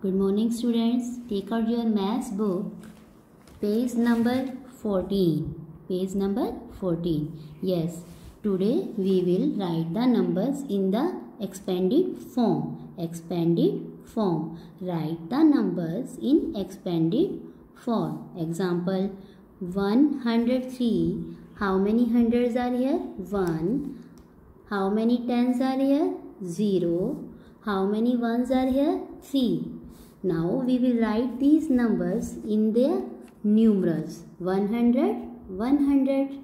Good morning students. Take out your maths book. Page number 14. Page number 14. Yes. Today we will write the numbers in the expanded form. Expanded form. Write the numbers in expanded form. Example 103. How many hundreds are here? 1. How many tens are here? 0. How many ones are here? 3. Now we will write these numbers in their numerals. 100, 100,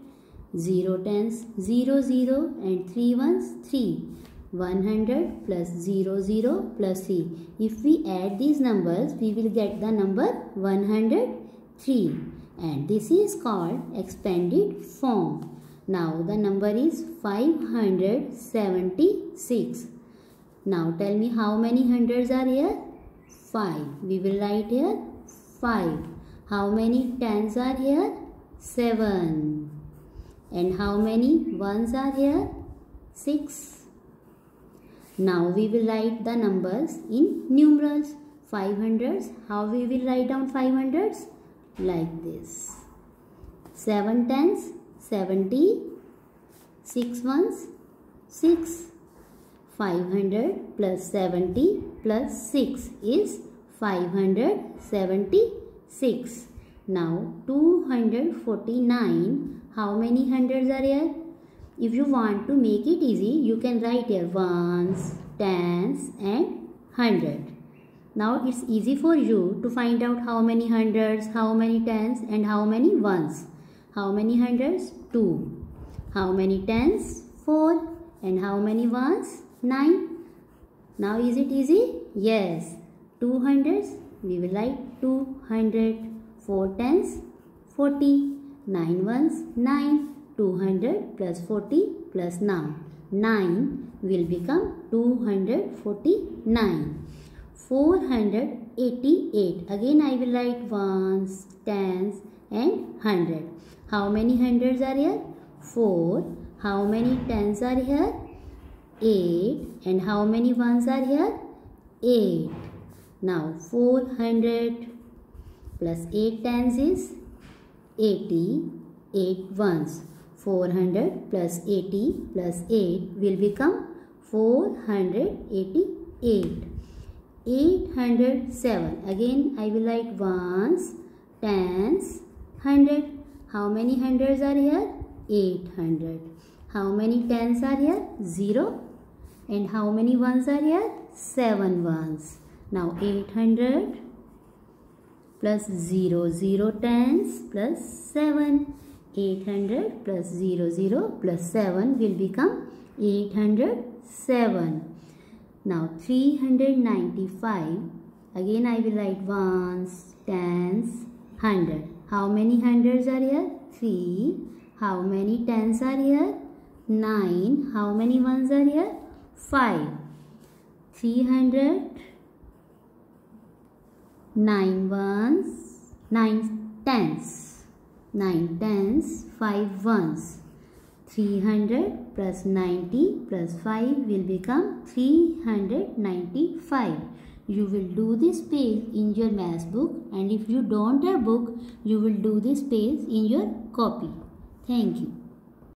0 tens, 0, 0 and 3 ones, 3. 100 plus 0, 0 plus 3. If we add these numbers, we will get the number 103. And this is called expanded form. Now the number is 576. Now tell me how many hundreds are here? 5. We will write here 5. How many tens are here? 7. And how many ones are here? 6. Now we will write the numbers in numerals. 500s. How we will write down 500s? Like this. 7 tens, 70. 6 ones, 6. 500 plus 70 plus 6 is 576. Now 249. How many hundreds are here? If you want to make it easy, you can write here ones, tens and hundred. Now it's easy for you to find out how many hundreds, how many tens and how many ones. How many hundreds? 2. How many tens? 4. And how many ones? 9. Now is it easy? Yes. 2 hundreds, we will write 200. 4 tens, 40. 9 ones, 9. 200 plus 40 plus 9. 9 will become 249. 488. Again I will write ones, tens and hundred. How many hundreds are here? 4. How many tens are here? 8. And how many ones are here? 8. Now 400 plus 8 tens is 80. 8 ones. 400 plus 80 plus 8 will become 488. 807. Again I will write ones, tens, hundred. How many hundreds are here? 800. How many tens are here? 0. And how many ones are here? 7 ones. Now 800 plus 0, 0 tens plus 7. 800 plus 0, 0 plus 7 will become 807. Now 395. Again I will write ones, tens, hundred. How many hundreds are here? 3. How many tens are here? 9. How many ones are here? 5. 300. 9 ones. 9 tens. 9 tens. 5 ones. 300 plus 90 plus 5 will become 395. You will do this page in your math book and if you don't have book, you will do this page in your copy. Thank you.